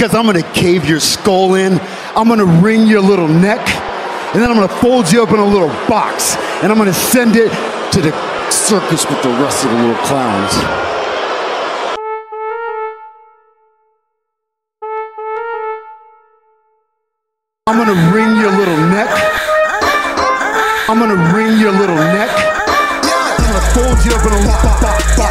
because I'm gonna cave your skull in, I'm gonna wring your little neck, and then I'm gonna fold you up in a little box, and I'm gonna send it to the circus with the rest of the little clowns. I'm gonna wring your little neck. I'm gonna wring your little neck. I'm gonna fold you up in a little box.